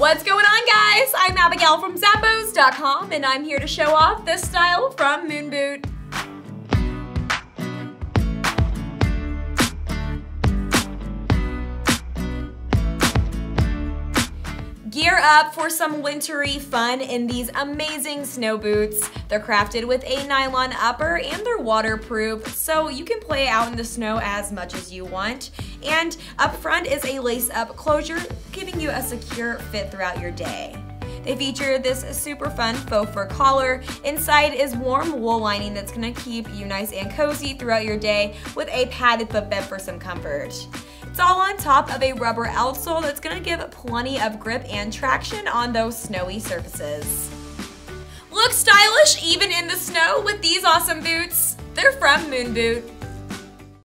What's going on guys? I'm Abigail from Zappos.com and I'm here to show off this style from Moon Boot. Gear up for some wintry fun in these amazing snow boots. They're crafted with a nylon upper and they're waterproof, so you can play out in the snow as much as you want. And up front is a lace-up closure, giving you a secure fit throughout your day. They feature this super fun faux fur collar. Inside is warm wool lining that's gonna keep you nice and cozy throughout your day with a padded footbed for some comfort. It's all on top of a rubber outsole that's gonna give plenty of grip and traction on those snowy surfaces. Look stylish even in the snow with these awesome boots. They're from Moon Boot.